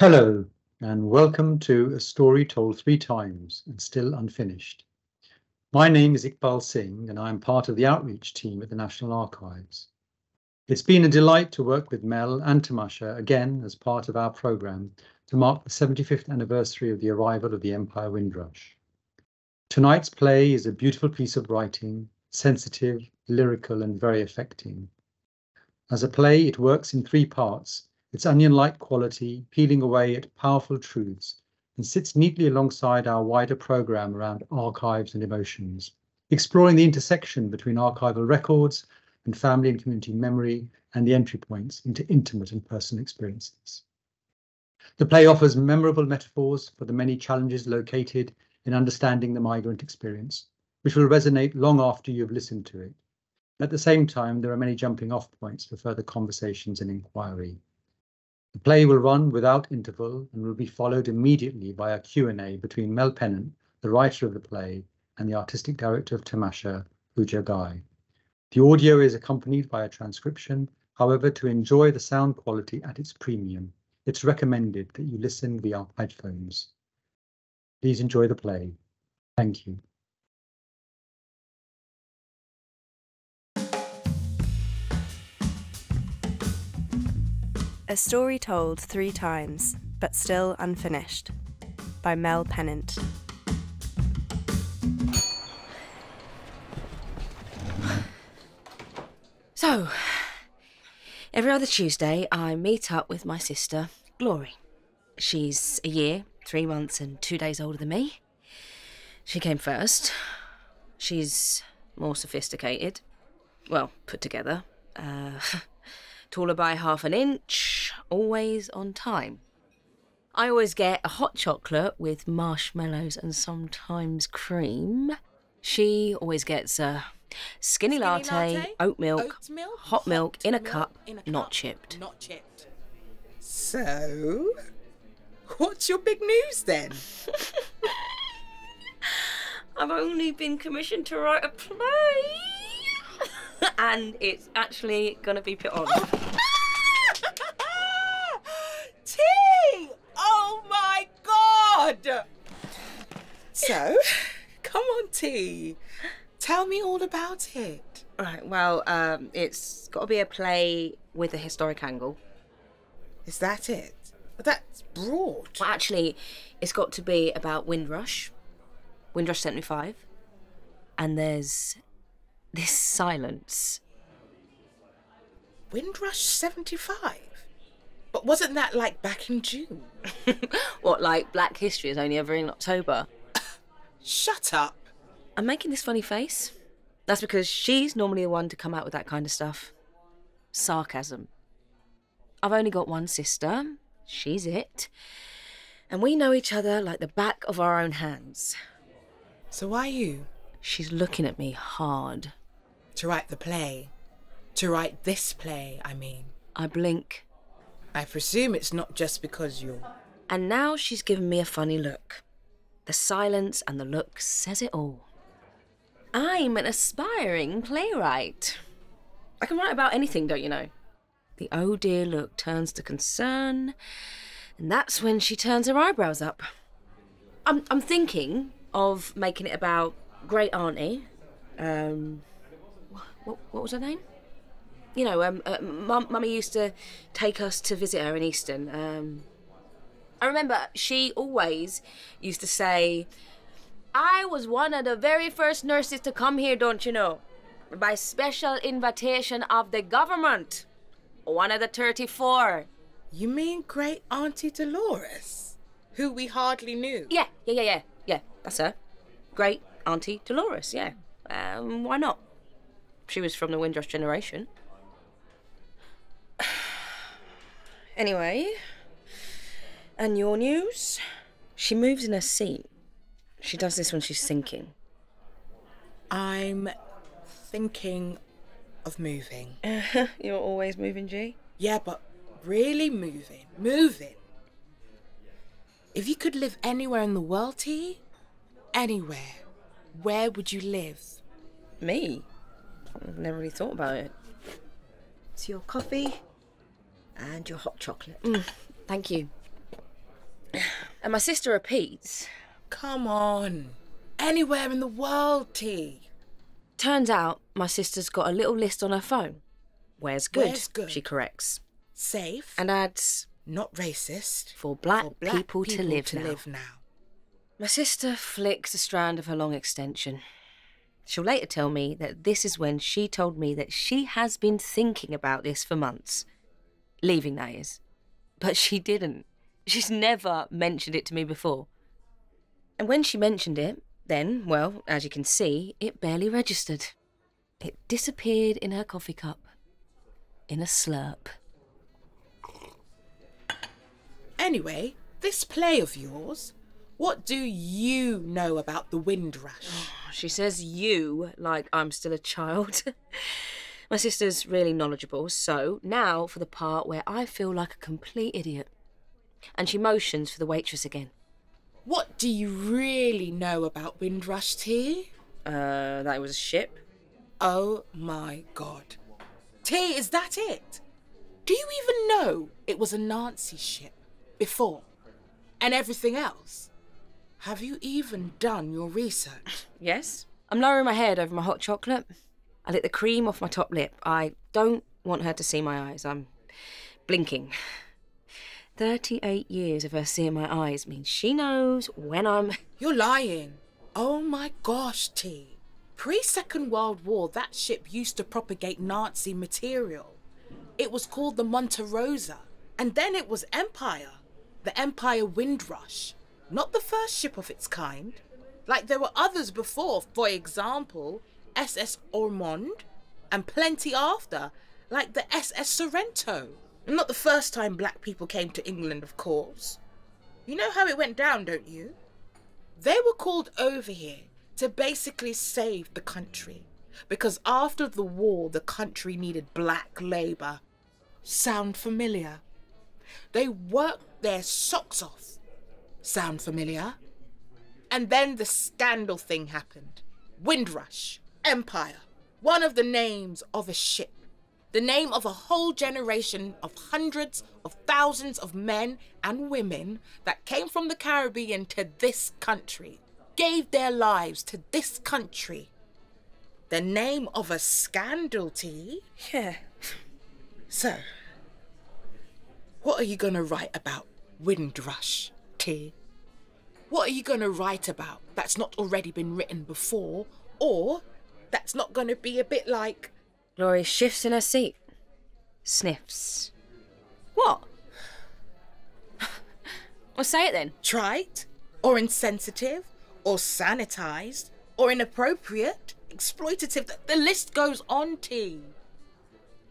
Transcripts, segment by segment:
Hello, and welcome to A Story Told Three Times and Still Unfinished. My name is Iqbal Singh, and I am part of the outreach team at the National Archives. It's been a delight to work with Mel and Tamasha again as part of our programme to mark the 75th anniversary of the arrival of the Empire Windrush. Tonight's play is a beautiful piece of writing, sensitive, lyrical, and very affecting. As a play, it works in three parts its onion-like quality peeling away at powerful truths and sits neatly alongside our wider programme around archives and emotions, exploring the intersection between archival records and family and community memory and the entry points into intimate and personal experiences. The play offers memorable metaphors for the many challenges located in understanding the migrant experience, which will resonate long after you've listened to it. At the same time, there are many jumping off points for further conversations and inquiry. The play will run without interval and will be followed immediately by a Q&A between Mel Pennant, the writer of the play, and the artistic director of Tamasha, Pooja. The audio is accompanied by a transcription. However, to enjoy the sound quality at its premium, it's recommended that you listen via headphones. Please enjoy the play. Thank you. A Story Told Three Times, but Still Unfinished by Mel Pennant. So, every other Tuesday, I meet up with my sister, Glory. She's a year, three months, and two days older than me. She came first. She's more sophisticated. Well, put together. Uh, taller by half an inch, always on time. I always get a hot chocolate with marshmallows and sometimes cream. She always gets a skinny, Skinny latte, latte, oat milk, milk, hot milk hot in a milk cup, in a not cup, chipped. Not chipped. So, what's your big news then? I've only been commissioned to write a play. and it's actually going to be put on. T! Oh my god! So, come on, T. Tell me all about it. Right, well, um, it's got to be a play with a historic angle. Is that it? That's broad. Well, actually, it's got to be about Windrush, Windrush 75. And there's this silence. Windrush 75? But wasn't that like back in June? what, like Black History is only ever in October? Shut up. I'm making this funny face. That's because she's normally the one to come out with that kind of stuff. Sarcasm. I've only got one sister. She's it. And we know each other like the back of our own hands. So why you? She's looking at me hard. To write the play. To write this play, I mean. I blink. I presume it's not just because you're. And now she's given me a funny look. The silence and the look says it all. I'm an aspiring playwright. I can write about anything, don't you know? The oh dear look turns to concern, and that's when she turns her eyebrows up. I'm, I'm thinking of making it about great auntie. Um, what, what was her name? You know, um, uh, mum, mummy used to take us to visit her in Easton. Um, I remember she always used to say, I was one of the very first nurses to come here, don't you know? By special invitation of the government. One of the 34. You mean great Auntie Dolores? Who we hardly knew? Yeah, yeah, yeah, yeah, yeah, that's her. Great Auntie Dolores, yeah. Um, why not? She was from the Windrush generation. anyway, and your news? She moves in her seat. She does this when she's thinking. I'm thinking of moving. You're always moving, G? Yeah, but really moving. Moving. If you could live anywhere in the world, T, anywhere, where would you live? Me? I've never really thought about it. It's your coffee and your hot chocolate. Mm, thank you. And my sister repeats. Come on. Anywhere in the world, T. Turns out my sister's got a little list on her phone. Where's good? Where's good? She corrects. Safe. And adds, not racist. for black, for black people, to live to now. live now. My sister flicks a strand of her long extension. She'll later tell me that this is when she told me that she has been thinking about this for months. Leaving, that is. But she didn't. She's never mentioned it to me before. And when she mentioned it, then, well, as you can see, it barely registered. It disappeared in her coffee cup. In a slurp. Anyway, this play of yours, what do you know about the Windrush? She says you like I'm still a child. My sister's really knowledgeable, so now for the part where I feel like a complete idiot. And she motions for the waitress again. What do you really know about Windrush T? Uh, that it was a ship? Oh my god. T, is that it? Do you even know it was a Nazi ship before? And everything else? Have you even done your research? Yes. I'm lowering my head over my hot chocolate. I lick the cream off my top lip. I don't want her to see my eyes. I'm blinking. 38 years of her seeing my eyes means she knows when I'm. You're lying. Oh my gosh, T. Pre Second World War, that ship used to propagate Nazi material. It was called the Monte Rosa, and then it was Empire, the Empire Windrush. Not the first ship of its kind. Like there were others before, for example, SS Ormonde, and plenty after, like the SS Sorrento. Not the first time black people came to England, of course. You know how it went down, don't you? They were called over here to basically save the country. Because after the war, the country needed black labour. Sound familiar? They worked their socks off. Sound familiar? And then the scandal thing happened. Windrush, Empire, one of the names of a ship. The name of a whole generation of hundreds of thousands of men and women that came from the Caribbean to this country, gave their lives to this country. The name of a scandal, T. Yeah. So, what are you going to write about Windrush, T? What are you going to write about that's not already been written before, or that's not going to be a bit like Glory shifts in her seat, sniffs. What? well, say it then. trite, or insensitive, or sanitized, or inappropriate, exploitative? The, the list goes on, T.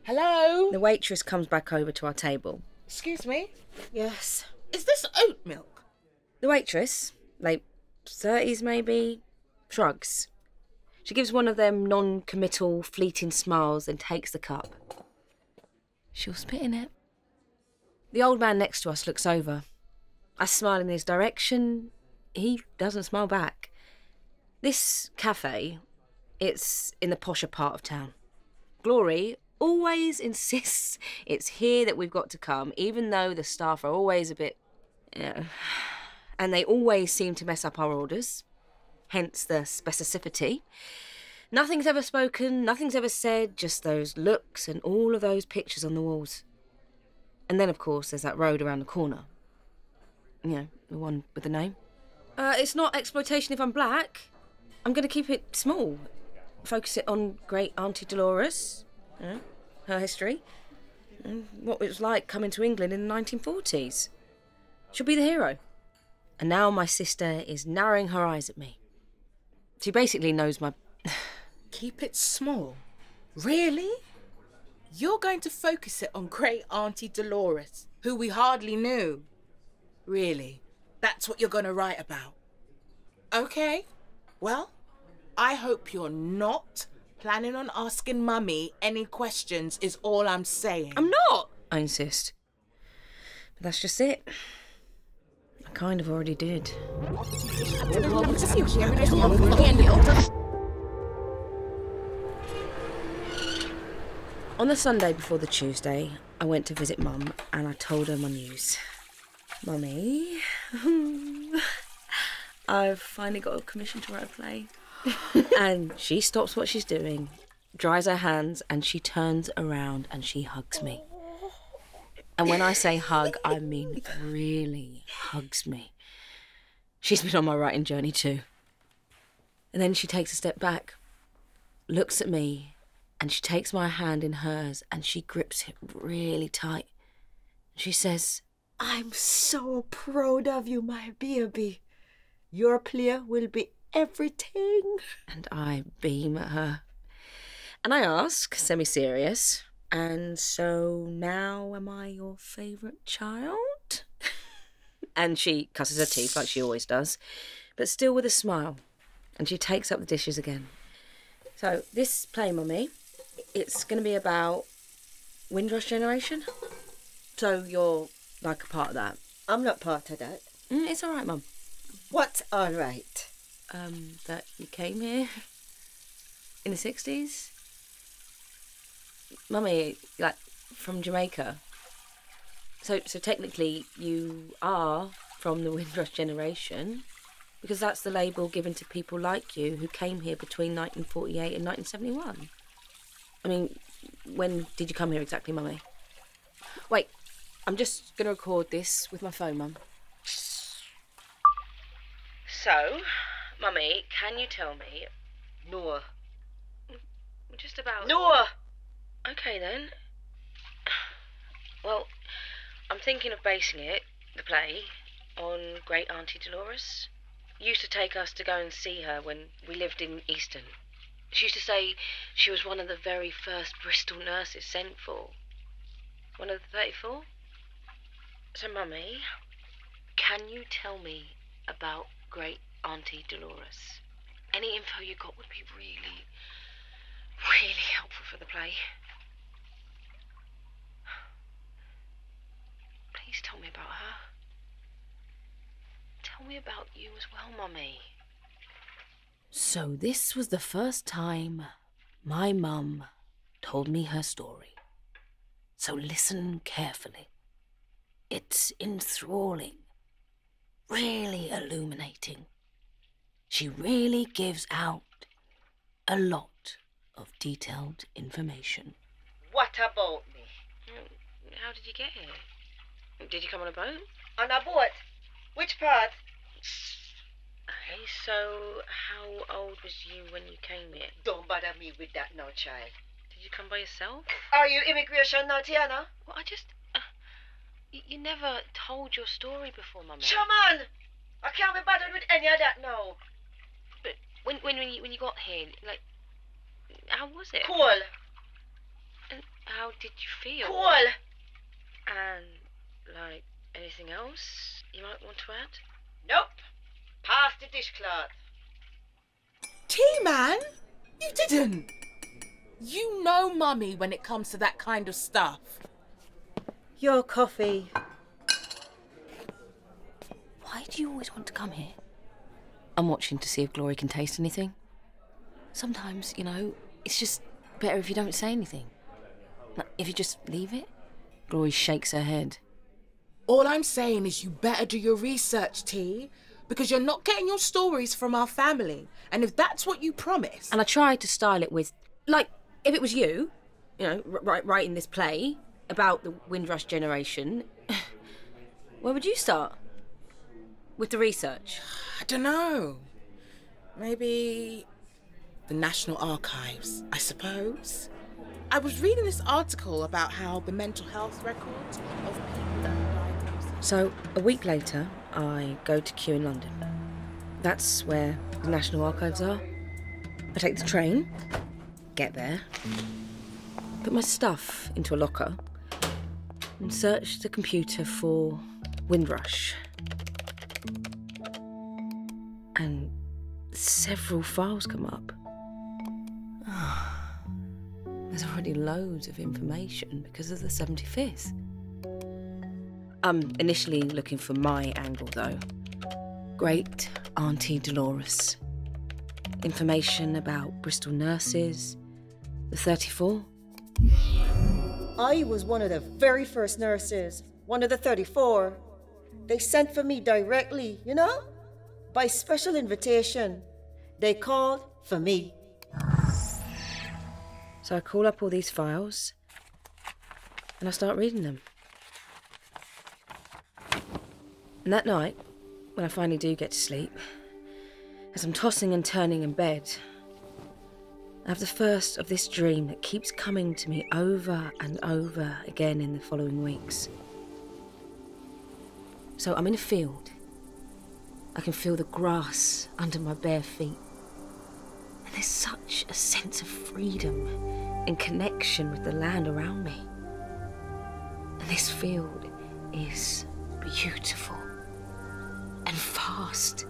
Hello? The waitress comes back over to our table. Excuse me? Yes. Is this oat milk? The waitress, late 30s maybe, shrugs. She gives one of them non committal, fleeting smiles and takes the cup. She'll spit in it. The old man next to us looks over. I smile in his direction. He doesn't smile back. This cafe, it's in the posher part of town. Glory always insists it's here that we've got to come, even though the staff are always a bit. Yeah. And they always seem to mess up our orders, hence the specificity. Nothing's ever spoken, nothing's ever said, just those looks and all of those pictures on the walls. And then, of course, there's that road around the corner. You know, the one with the name. Uh, it's not exploitation if I'm black. I'm going to keep it small. Focus it on great Auntie Dolores, her history, and what it was like coming to England in the 1940s. She'll be the hero. And now my sister is narrowing her eyes at me. She basically knows my. Keep it small. Really? You're going to focus it on great Auntie Dolores, who we hardly knew. Really? That's what you're going to write about? Okay. Well, I hope you're not planning on asking Mummy any questions, is all I'm saying. I'm not! I insist. But that's just it. I kind of already did. On the Sunday before the Tuesday, I went to visit Mum and I told her my news. Mummy, I've finally got a commission to write a play. and she stops what she's doing, dries her hands, and she turns around and she hugs me. And when I say hug, I mean really hugs me. She's been on my writing journey too. And then she takes a step back, looks at me, and she takes my hand in hers and she grips it really tight. She says, I'm so proud of you, my baby. Your play will be everything. And I beam at her. And I ask, semi serious, and so now am I your favourite child? and she cusses her teeth like she always does, but still with a smile. And she takes up the dishes again. So, this play, Mummy, it's going to be about Windrush generation. So, you're like a part of that. I'm not part of that. Mm, it's all right, Mum. What's all right? Um, that you came here in the 60s? Mummy, like from Jamaica. So, so technically, you are from the Windrush generation, because that's the label given to people like you who came here between 1948 and 1971. I mean, when did you come here exactly, Mummy? Wait, I'm just going to record this with my phone, Mum. So, Mummy, can you tell me? Noah. Just about. Noah! Okay then. Well, I'm thinking of basing it, the play, on Great Auntie Dolores. Used to take us to go and see her when we lived in Easton. She used to say she was one of the very first Bristol nurses sent for. One of the 34? So, Mummy, can you tell me about Great Auntie Dolores? Any info you got would be really, really helpful for the play. Please tell me about her. Tell me about you as well, Mummy. So, this was the first time my mum told me her story. So, listen carefully. It's enthralling, really illuminating. She really gives out a lot of detailed information. What about me? How did you get here? Did you come on a boat? On a boat? Which part? Okay, so how old was you when you came here? Don't bother me with that now, child. Did you come by yourself? Are you immigration now, Tiana? Well, I just. Uh, you, never told your story before, Mummy. Shaman! I can't be bothered with any of that now. But when, when, when, you, when you got here, like, how was it? Cool. And how did you feel? Cool. And, like, anything else you might want to add? Nope. Pass the dishcloth. Tea man? you didn't. You know mummy when it comes to that kind of stuff. Your coffee. Why do you always want to come here? I'm watching to see if Glory can taste anything. Sometimes, you know, it's just better if you don't say anything. Like, if you just leave it. Glory shakes her head. All I'm saying is you better do your research, T, because you're not getting your stories from our family. And if that's what you promise, And I tried to style it with, like, if it was you, you know, writing this play about the Windrush generation, where would you start? With the research? I don't know. Maybe the National Archives, I suppose. I was reading this article about how the mental health records of So, a week later, I go to Kew in London. That's where the National Archives are. I take the train, get there, put my stuff into a locker, and search the computer for Windrush. And several files come up. There's already loads of information because of the 75th. I'm initially looking for my angle though. Great Auntie Dolores. Information about Bristol nurses, the 34. I was one of the very first nurses, one of the 34. They sent for me directly, you know? By special invitation. They called for me. So I call up all these files and I start reading them. And that night, when I finally do get to sleep, as I'm tossing and turning in bed, I have the first of this dream that keeps coming to me over and over again in the following weeks. So I'm in a field. I can feel the grass under my bare feet. And there's such a sense of freedom and connection with the land around me. And this field is beautiful and fast.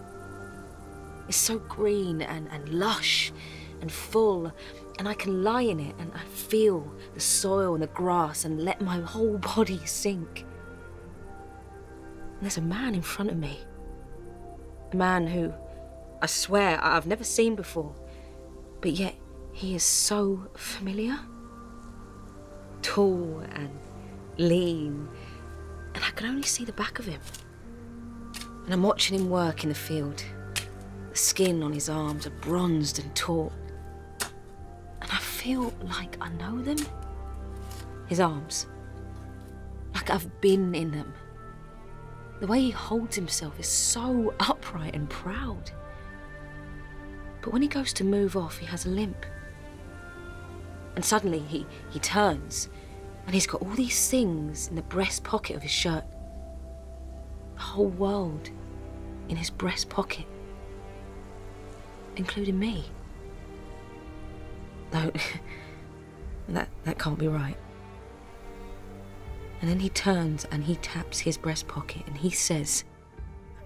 It's so green and, and lush and full, and I can lie in it and I feel the soil and the grass and let my whole body sink. And there's a man in front of me. A man who I swear I've never seen before, but yet he is so familiar. Tall and lean, and I can only see the back of him. And I'm watching him work in the field. The skin on his arms are bronzed and taut. And I feel like I know them. His arms. Like I've been in them. The way he holds himself is so upright and proud. But when he goes to move off, he has a limp. And suddenly he, he turns and he's got all these things in the breast pocket of his shirt. The whole world in his breast pocket, including me. No, that, that can't be right. And then he turns and he taps his breast pocket and he says,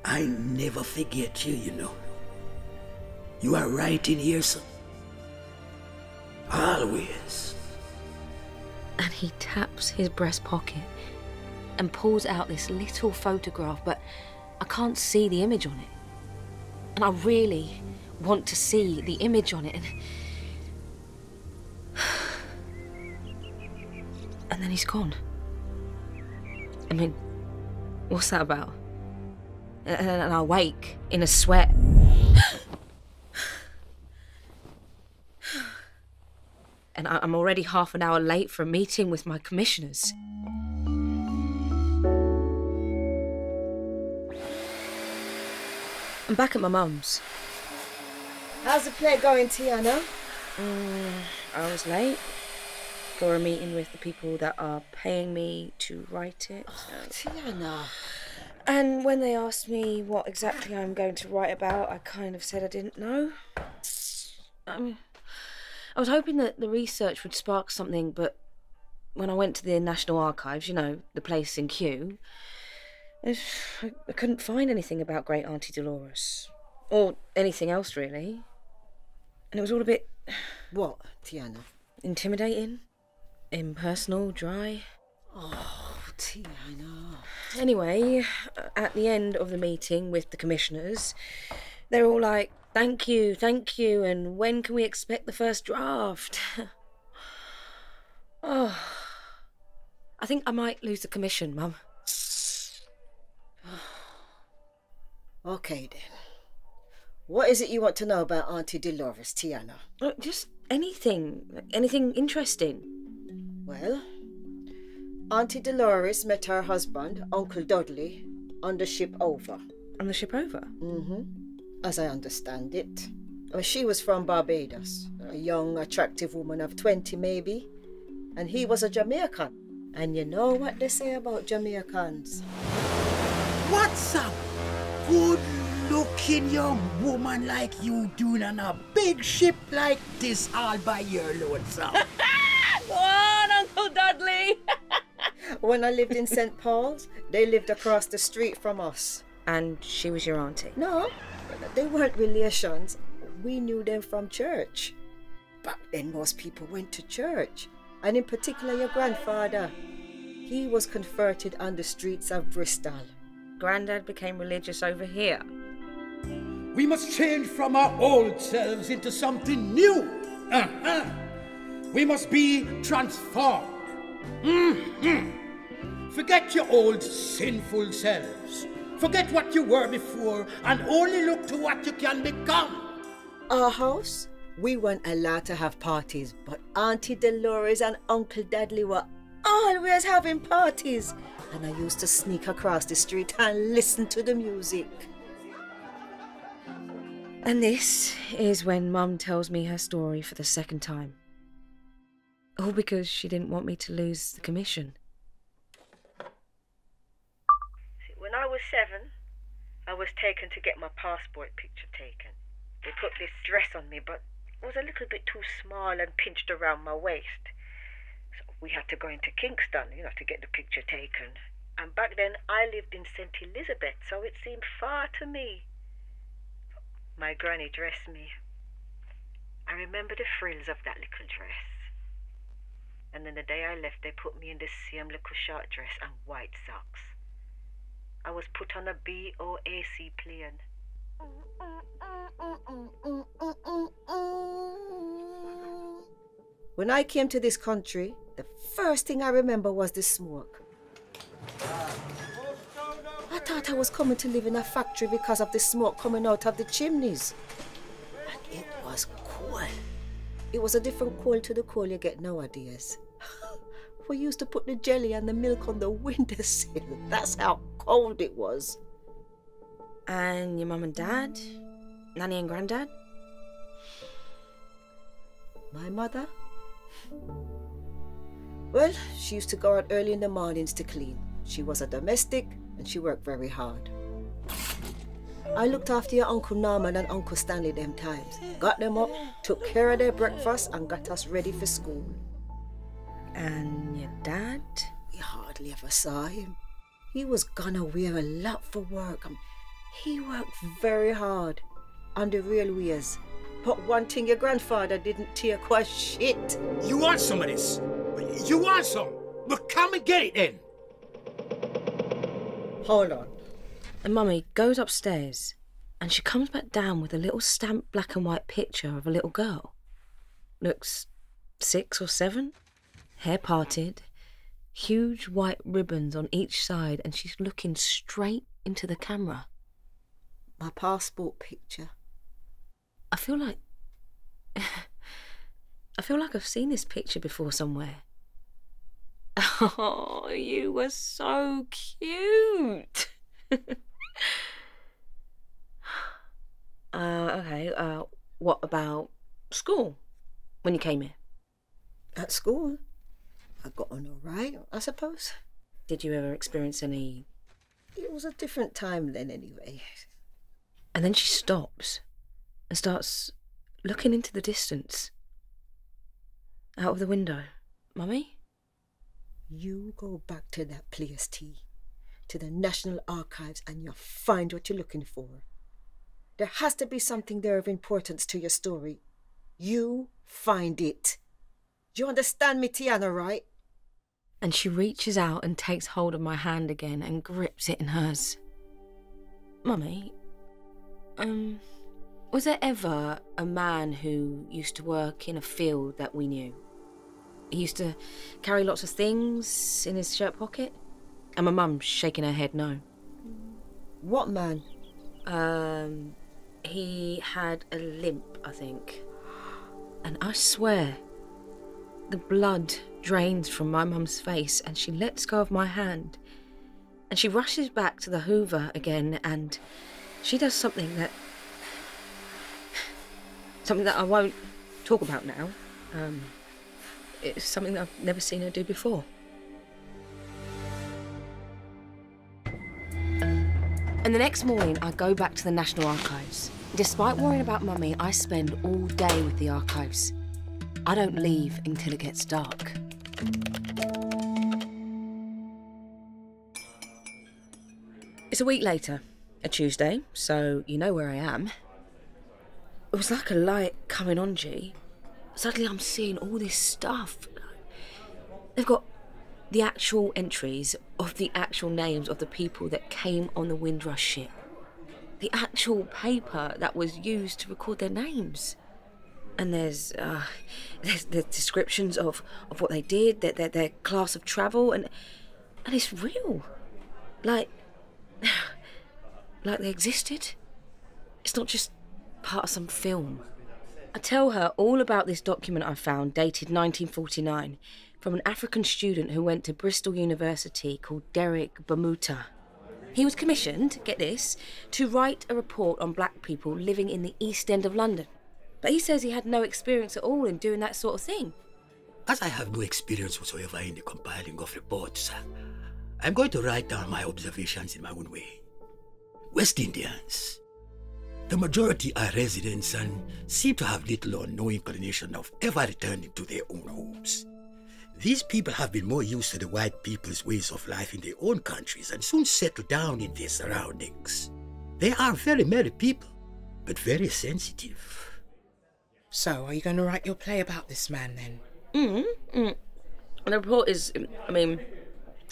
I never forget you, you know. You are right in here, son. Always. and he taps his breast pocket and pulls out this little photograph, but I can't see the image on it. And I really want to see the image on it. And, and then he's gone. I mean, what's that about? And, and I wake in a sweat. and I'm already half an hour late for a meeting with my commissioners. I'm back at my mum's. How's the play going, Tiana? I was late for a meeting with the people that are paying me to write it. Tiana. And when they asked me what exactly I'm going to write about, I kind of said I didn't know. Um, I was hoping that the research would spark something, but when I went to the National Archives, you know, the place in Kew, I couldn't find anything about Great Auntie Dolores. Or anything else, really. And it was all a bit What, Tiana? intimidating, impersonal, dry. Oh, Tiana. Anyway, at the end of the meeting with the commissioners, they're all like, thank you, thank you, and when can we expect the first draft? oh, I think I might lose the commission, Mum. Okay, then. What is it you want to know about Auntie Dolores, Tiana? Uh, Just anything, anything interesting. Well, Auntie Dolores met her husband, Uncle Dudley, on the ship over. On the ship over. Mm-hmm. As I understand it. Well, she was from Barbados, a young, attractive woman of 20 maybe, and he was a Jamaican. And you know what they say about Jamaicans? What's up? Good looking young woman like you doing on a big ship like this all by your lonesome. Go on, Uncle Dudley! When I lived in St. Paul's, they lived across the street from us. and she was your auntie. No, they weren't relations. We knew them from church. Back then, most people went to church, and in particular, your grandfather. He was converted on the streets of Bristol. Grandad became religious over here. we must change from our old selves into something new. Uh-huh. We must be transformed. Mhm. Forget your old sinful selves. Forget what you were before and only look to what you can become. Our house, we weren't allowed to have parties, but Auntie Dolores and Uncle Dudley were always having parties. And I used to sneak across the street and listen to the music. And this is when Mum tells me her story for the second time. All because she didn't want me to lose the commission. When I was seven, I was taken to get my passport picture taken. They put this dress on me, but it was a little bit too small and pinched around my waist. We had to go into Kingston, you know, to get the picture taken. And back then I lived in St. Elizabeth, so it seemed far to me. My granny dressed me. I remember the frills of that little dress. And then the day I left, they put me in this same little short dress and white socks. I was put on a BOAC plane. When I came to this country, the first thing I remember was the smoke. I thought I was coming to live in a factory because of the smoke coming out of the chimneys. And it was cool. It was a different cold to the cold you get nowadays. we used to put the jelly and the milk on the windowsill. That's how cold it was. And your mum and dad? Nanny and granddad? My mother? Well, she used to go out early in the mornings to clean. She was a domestic and she worked very hard. I looked after your Uncle Norman and Uncle Stanley them times. Got them up, took care of their breakfast, and got us ready for school. And your dad? We hardly ever saw him. He was gone away a lot for work. and he worked very hard on the railways. But one thing your grandfather didn't take was shit. You want some of this? You want some? Well, come and get it then. Hold on. And Mummy goes upstairs and she comes back down with a little stamped black and white picture of a little girl. Looks six or seven, hair parted, huge white ribbons on each side, and she's looking straight into the camera. My passport picture. I feel like. I feel like I've seen this picture before somewhere. Oh, you were so cute. uh, okay, uh, what about school when you came here? At school, I got on all right, I suppose. Did you ever experience any. It was a different time then, anyway. And then she stops and starts looking into the distance. Out of the window. Mummy? You go back to that place, T, to the National Archives, and you'll find what you're looking for. There has to be something there of importance to your story. You find it. Do you understand me, Tiana, right? And she reaches out and takes hold of my hand again and grips it in hers. Mummy, um, was there ever a man who used to work in a field that we knew? He used to carry lots of things in his shirt pocket? And my mum's shaking her head no. What man? Um, he had a limp, I think. And I swear, the blood drains from my mum's face and she lets go of my hand. And she rushes back to the Hoover again and she does something that. something that I won't talk about now. Um, it's something that I've never seen her do before. And the next morning, I go back to the National Archives. Despite worrying about Mummy, I spend all day with the archives. I don't leave until it gets dark. It's a week later, a Tuesday, so you know where I am. It was like a light coming on, G. Suddenly I'm seeing all this stuff. They've got the actual entries of the actual names of the people that came on the Windrush ship. The actual paper that was used to record their names. And there's uh, there's the descriptions of, of what they did, their, their, their class of travel, and and it's real. Like, like they existed. It's not just part of some film. I tell her all about this document I found dated 1949 from an African student who went to Bristol University called Derek Bamuta. He was commissioned, get this, to write a report on black people living in the East End of London. But he says he had no experience at all in doing that sort of thing. As I have no experience whatsoever in the compiling of reports, I'm going to write down my observations in my own way. West Indians. The majority are residents and seem to have little or no inclination of ever returning to their own homes. These people have been more used to the white people's ways of life in their own countries and soon settle down in their surroundings. They are very merry people, but very sensitive. So, are you going to write your play about this man then? Mm-hmm. Mm. The report is, I mean,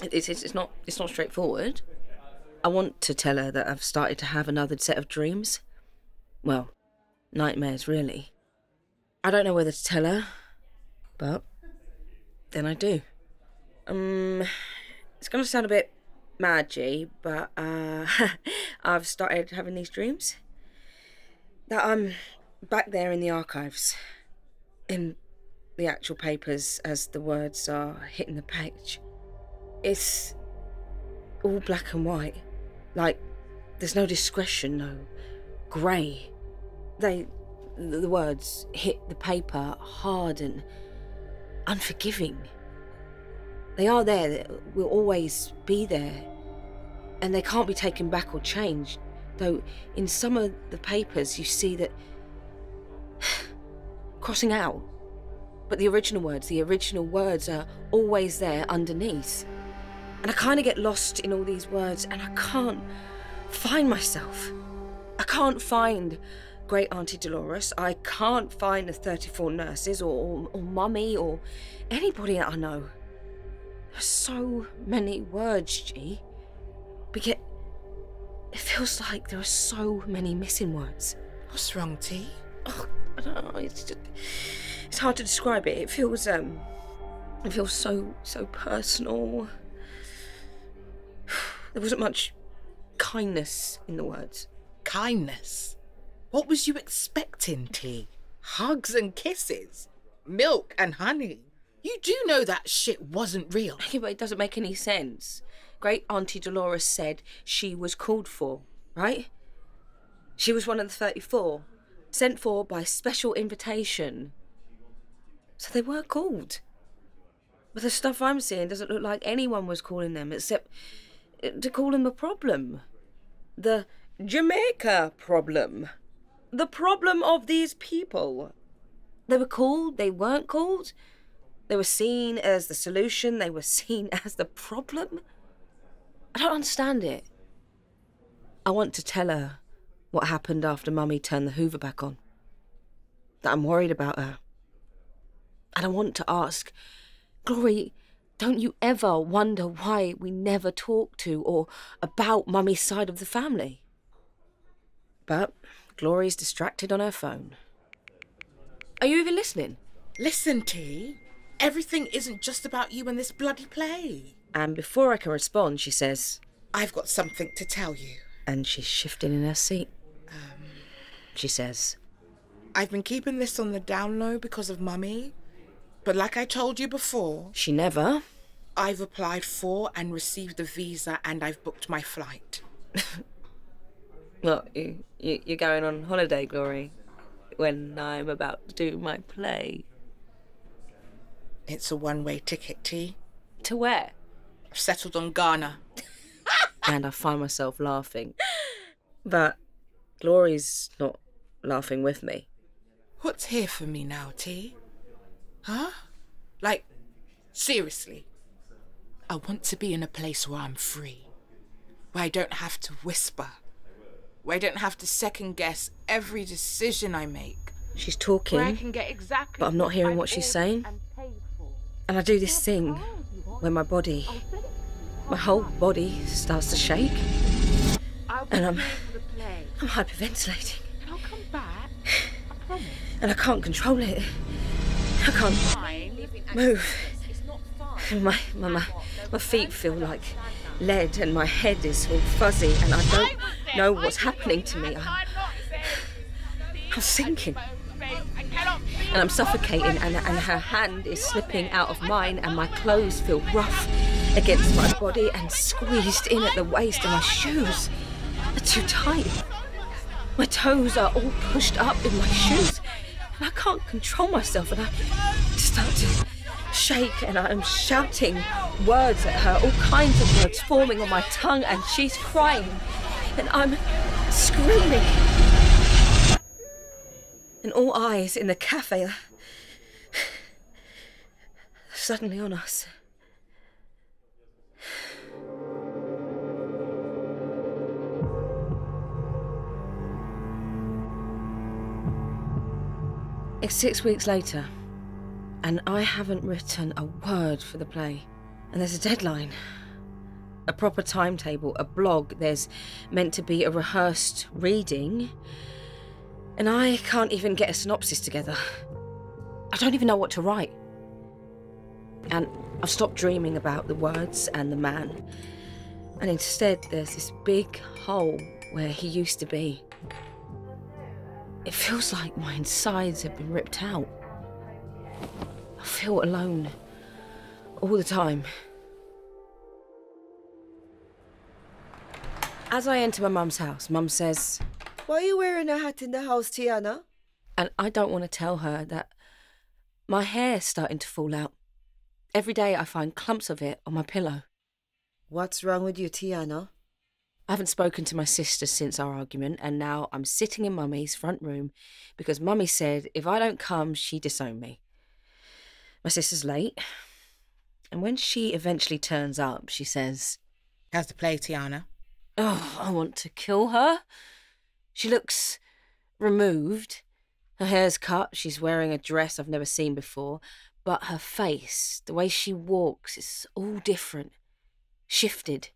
it's, it's, it's not it's not straightforward. I want to tell her that I've started to have another set of dreams. Well, nightmares, really. I don't know whether to tell her, but then I do. Um, it's going to sound a bit madgy, but uh, I've started having these dreams that I'm back there in the archives, in the actual papers as the words are hitting the page. It's all black and white. Like, there's no discretion, no grey. They, the words hit the paper hard and unforgiving. They are there, they will always be there, and they can't be taken back or changed. Though in some of the papers you see that crossing out, but the original words, the original words are always there underneath. And I kind of get lost in all these words and I can't find myself. I can't find great Auntie Dolores. I can't find the 34 nurses or, or, or Mummy or anybody that I know. There's so many words, G. But yet, it feels like there are so many missing words. What's wrong, T? Oh, I don't know. It's just, it's hard to describe it. It feels um, it feels so so personal. There wasn't much kindness in the words. Kindness? What was you expecting, T? Hugs and kisses? Milk and honey? You do know that shit wasn't real. Yeah, but it doesn't make any sense. Great Auntie Dolores said she was called for, right? She was one of the 34, sent for by special invitation. So they were called. But the stuff I'm seeing doesn't look like anyone was calling them except eh, to call them a problem. The Jamaica problem. The problem of these people. They were called, they weren't called. They were seen as the solution, they were seen as the problem. I don't understand it. I want to tell her what happened after Mummy turned the Hoover back on. That I'm worried about her. And I want to ask, Glory, don't you ever wonder why we never talk to or about Mummy's side of the family? But Glory's distracted on her phone. Are you even listening? Listen, T. Everything isn't just about you and this bloody play. And before I can respond, she says, I've got something to tell you. and she's shifting in her seat. Um, she says, I've been keeping this on the down low because of Mummy. But like I told you before, she never. I've applied for and received the visa and I've booked my flight. What, you, you, you're going on holiday, Glory, when I'm about to do my play. It's a one way ticket, T. To where? I've settled on Ghana. and I find myself laughing. But Glory's not laughing with me. What's here for me now, T? Huh? Like, seriously. I want to be in a place where I'm free. Where I don't have to whisper. Where I don't have to second guess every decision I make. She's talking, can get exactly but I'm not hearing I've what she's saying. and. I do this thing where my body, my whole body starts to shake, And I'm- here for the play. I'm hyperventilating, And I'll come back. I promise. and I can't control it. I can't move. My, my, my, my feet feel like lead, and my head is all fuzzy, and I don't know what's happening to me. I'm, I'm sinking. And I'm suffocating, and, and her hand is slipping out of mine, and my clothes feel rough against my body and squeezed in at the waist, and my shoes are too tight. My toes are all pushed up in my shoes, and I can't control myself, and I start to shake, and I'm shouting words at her, all kinds of words forming on my tongue, and she's crying, and I'm screaming. And all eyes in the cafe are suddenly on us. It's six weeks later, and I haven't written a word for the play. And there's a deadline, a proper timetable, a blog. There's meant to be a rehearsed reading, and I can't even get a synopsis together. I don't even know what to write. And I've stopped dreaming about the words and the man. And instead, there's this big hole where he used to be. It feels like my insides have been ripped out. I feel alone all the time. As I enter my mum's house, mum says, Why are you wearing a hat in the house, Tiana? and I don't want to tell her that my hair's starting to fall out. Every day I find clumps of it on my pillow. What's wrong with you, Tiana? I haven't spoken to my sister since our argument, and now I'm sitting in Mummy's front room because Mummy said if I don't come, she'd disown me. My sister's late, and when she eventually turns up, she says, How's the play, Tiana? Oh, I want to kill her. She looks removed. Her hair's cut. She's wearing a dress I've never seen before. But her face, the way she walks, is all different, shifted.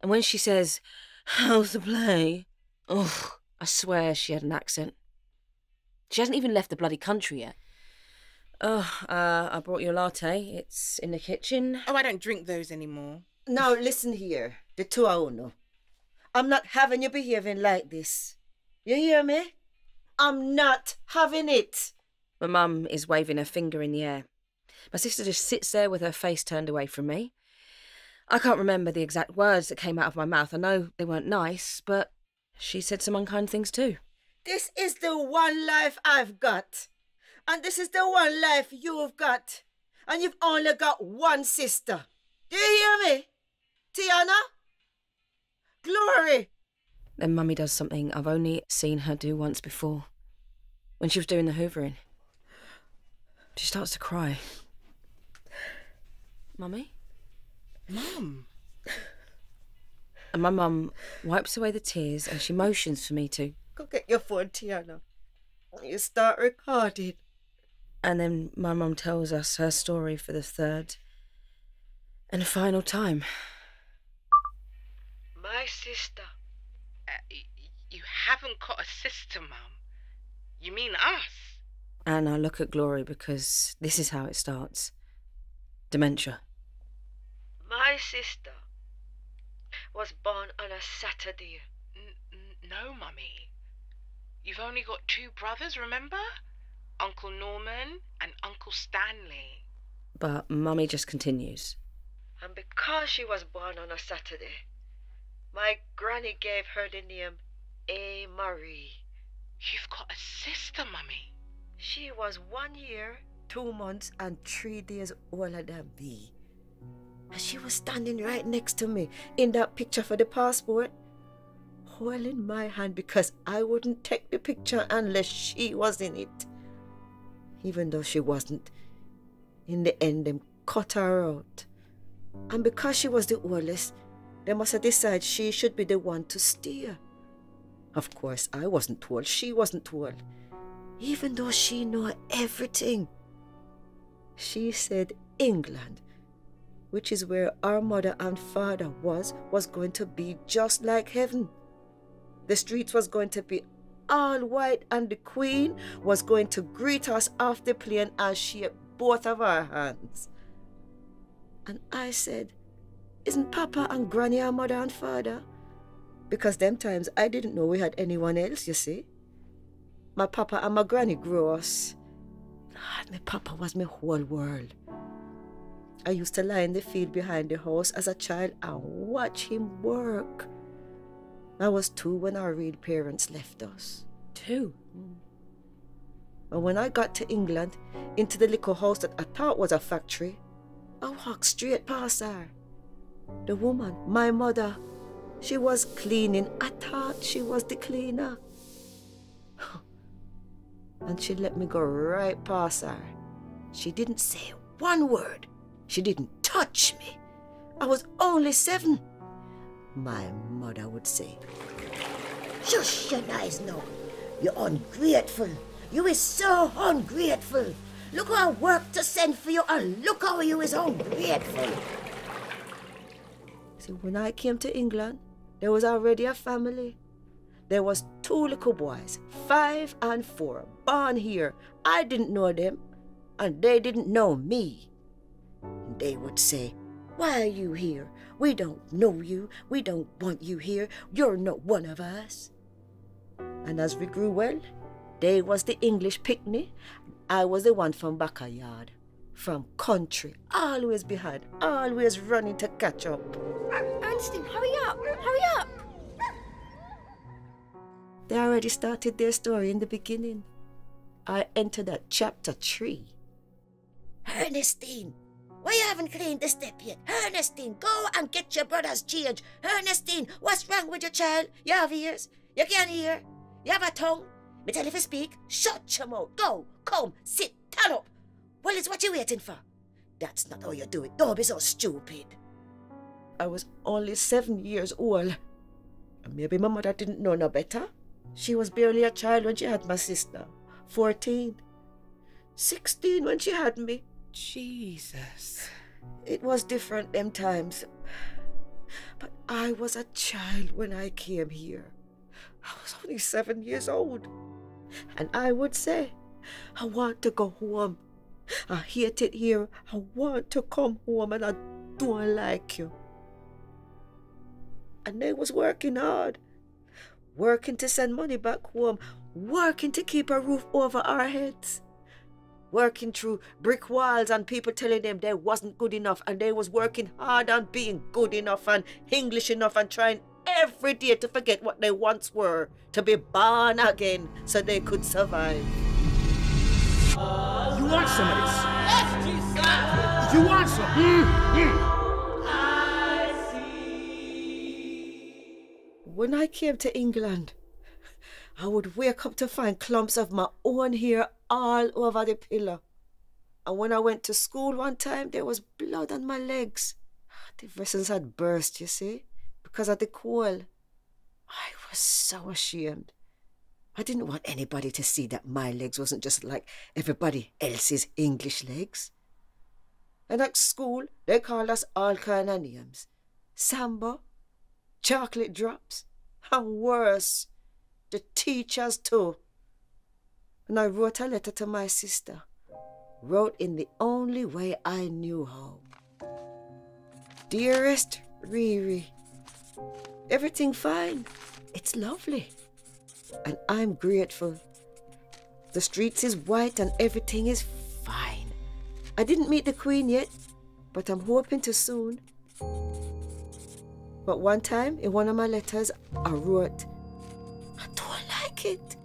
And when she says, How's the play? Oh, I swear she had an accent. She hasn't even left the bloody country yet. Oh, uh, I brought you a latte. It's in the kitchen. Oh, I don't drink those anymore. Now listen here, the two of you. I'm not having you behaving like this. You hear me? I'm not having it. My mum is waving her finger in the air. My sister just sits there with her face turned away from me. I can't remember the exact words that came out of my mouth. I know they weren't nice, but she said some unkind things too. This is the one life I've got. And this is the one life you've got. And you've only got one sister. Do you hear me? Tiana? Glory! Then Mummy does something I've only seen her do once before. When she was doing the hoovering. She starts to cry. Mummy? Mum. And my mum wipes away the tears and she motions for me to. Go get your phone, Tiana. You start recording. And then my mum tells us her story for the third and final time. My sister. Uh, you haven't got a sister, Mum. You mean us? And I look at Glory because this is how it starts dementia. My sister was born on a Saturday. N- n- no, Mummy. You've only got two brothers, remember? Uncle Norman and Uncle Stanley. But Mummy just continues. And because she was born on a Saturday, my granny gave her the name A. Marie. You've got a sister, Mummy. She was one year, two months, and three days older than me. And she was standing right next to me in that picture for the passport, holding my hand because I wouldn't take the picture unless she was in it. Even though she wasn't. In the end, them cut her out. And because she was the oldest, they must have decided she should be the one to steer. Of course, I wasn't told. She wasn't told. Even though she knew everything. She said England, which is where our mother and father was, was going to be just like heaven. The streets was going to be all white and the queen was going to greet us off the plane as she had both of our hands. And I said, Isn't Papa and Granny our mother and father? Because them times I didn't know we had anyone else, you see. My papa and my granny grew us. God, my papa was my whole world. I used to lie in the field behind the house as a child and watch him work. I was two when our real parents left us. Two? Mm. And when I got to England, into the little house that I thought was a factory, I walked straight past her. The woman, my mother, she was cleaning. I thought she was the cleaner. and she let me go right past her. She didn't say one word. She didn't touch me. I was only seven. My mother would say, Shush your eyes now. You're ungrateful. You is so ungrateful. Look how I work to send for you, and look how you is ungrateful. See, when I came to England, there was already a family. There was two little boys, five and four, born here. I didn't know them, and they didn't know me. They would say, Why are you here? We don't know you. We don't want you here. You're not one of us. And as we grew well, they was the English picnic. I was the one from backyard. From country, always behind, always running to catch up. Ernestine, hurry up! Hurry up! They already started their story in the beginning. I entered at chapter 3. Ernestine, why you haven't cleaned the step yet? Ernestine, go and get your brother's change. Ernestine, what's wrong with your child? You have ears? You can't hear? You have a tongue? Me tell you to speak. Shut your mouth. Go, come, sit, stand up. Well, it's what you waiting for. That's not how you do it. Don't be so stupid. I was only seven years old. Maybe my mother didn't know no better. She was barely a child when she had my sister. Fourteen. Sixteen when she had me. Jesus. It was different them times. But I was a child when I came here. I was only seven years old. And I would say, I want to go home. I hate it here. I want to come home and I don't like you. And they was working hard. Working to send money back home. Working to keep a roof over our heads. Working through brick walls and people telling them they wasn't good enough and they was working hard on being good enough and English enough and trying every day to forget what they once were, to be born again so they could survive. You want some of this? Yes, Jesus! You want some? Mm, When I came to England, I would wake up to find clumps of my own hair all over the pillow. And when I went to school one time, there was blood on my legs. The vessels had burst, you see because of the cold. I was so ashamed. I didn't want anybody to see that my legs wasn't just like everybody else's English legs. And at school, they called us all kind of names. Samba, chocolate drops, and worse, the teachers too. And I wrote a letter to my sister, wrote in the only way I knew how. Dearest Riri, Everything fine. It's lovely. And I'm grateful. The streets is white and everything is fine. I didn't meet the Queen yet, but I'm hoping to soon. But one time in one of my letters, I wrote, I don't like it.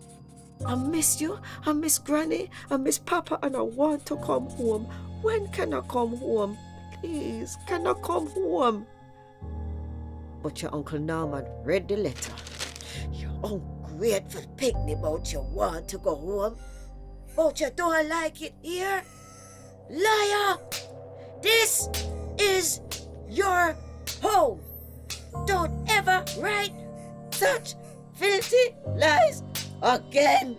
I miss you. I miss Granny. I miss Papa, and I want to come home. When can I come home? Please, can I come home? But your Uncle Norman read the letter. You ungrateful picnic about you want to go home. But you don't like it here. Liar! This is your home. Don't ever write such filthy lies again.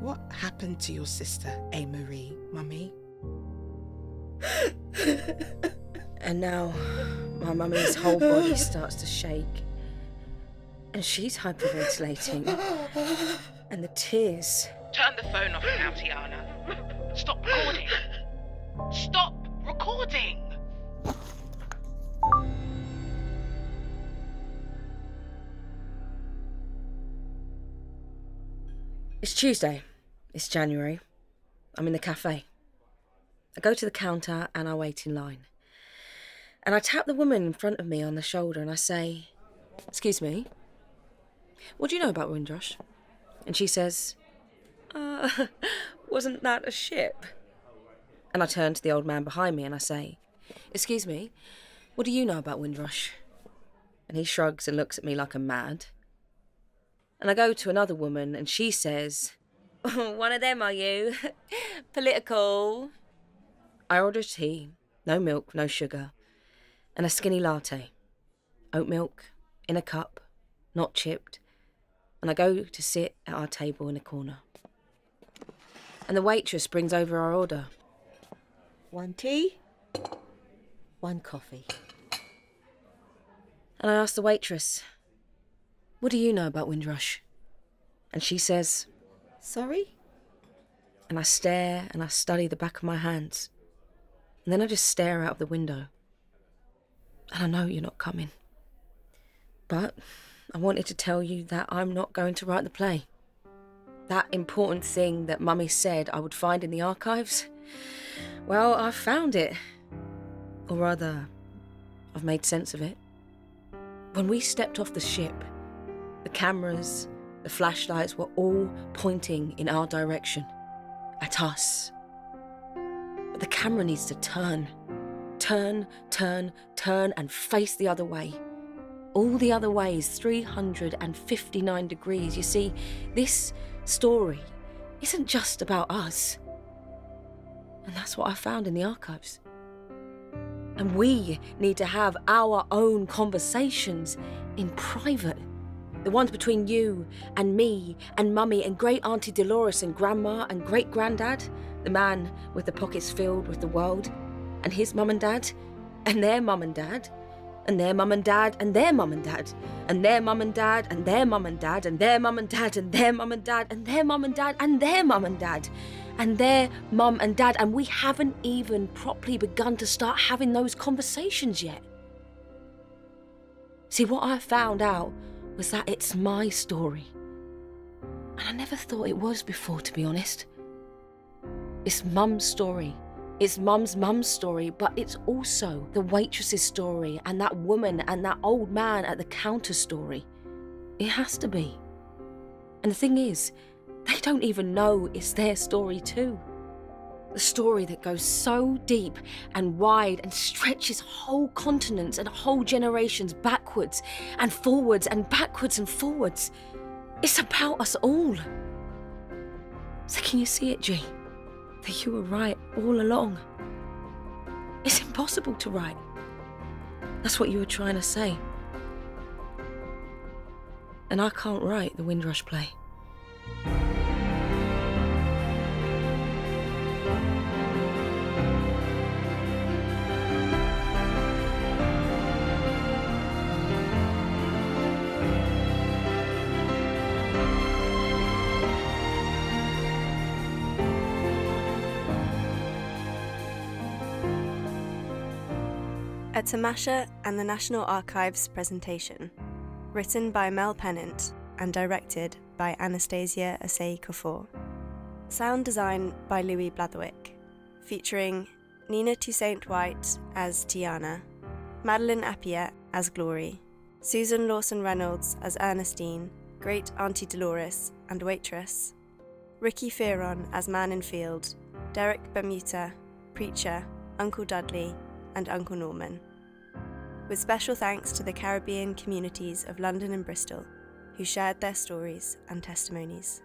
What happened to your sister, A. Marie, Mummy? And now my mummy's whole body starts to shake. And she's hyperventilating. And the tears. Turn the phone off now, Tiana. Stop recording. Stop recording. It's Tuesday. It's January. I'm in the cafe. I go to the counter and I wait in line. And I tap the woman in front of me on the shoulder and I say, Excuse me, what do you know about Windrush? And she says, Uh, wasn't that a ship? And I turn to the old man behind me and I say, Excuse me, what do you know about Windrush? And he shrugs and looks at me like I'm mad. And I go to another woman and she says, One of them, are you? Political. I order tea, no milk, no sugar, and a skinny latte. Oat milk, in a cup, not chipped. And I go to sit at our table in a corner. And the waitress brings over our order. One tea, one coffee. And I ask the waitress, What do you know about Windrush? And she says, Sorry? And I stare and I study the back of my hands. And then I just stare out of the window. And I know you're not coming. But I wanted to tell you that I'm not going to write the play. That important thing that Mummy said I would find in the archives, well, I've found it. Or rather, I've made sense of it. When we stepped off the ship, the cameras, the flashlights were all pointing in our direction, at us. But the camera needs to turn. Turn, turn, turn, and face the other way. All the other ways, 359 degrees. You see, this story isn't just about us. And that's what I found in the archives. And we need to have our own conversations in private. The ones between you and me and Mummy and Great Auntie Dolores and Grandma and Great Granddad, the man with the pockets filled with the world, and his mum and dad, and their mum and dad, and their mum and dad, and their mum and dad, and their mum and dad, and their mum and dad, and their mum and dad, and their mum and dad, and their mum and dad, and their mum and dad, and their mum and dad, and we haven't even properly begun to start having those conversations yet. See, what I found out was that it's my story. And I never thought it was before, to be honest. It's mum's story. It's mum's mum's story, but it's also the waitress's story and that woman and that old man at the counter story. It has to be. And the thing is, they don't even know it's their story, too. The story that goes so deep and wide and stretches whole continents and whole generations backwards and forwards and backwards and forwards. It's about us all. So, can you see it, G? That you were right all along. It's impossible to write. That's what you were trying to say. And I can't write the Windrush play. Tamasha and the National Archives presentation, written by Mel Pennant and directed by Anastasia Osei-Kuffour. Sound design by Louis Blatherwick, featuring Nina Toussaint White as Tiana, Madeline Appiah as Glory, Susan Lawson Reynolds as Ernestine, Great Auntie Dolores and Waitress, Ricky Fearon as Man in Field, Derek Bermuta, Preacher, Uncle Dudley, and Uncle Norman. With special thanks to the Caribbean communities of London and Bristol, who shared their stories and testimonies.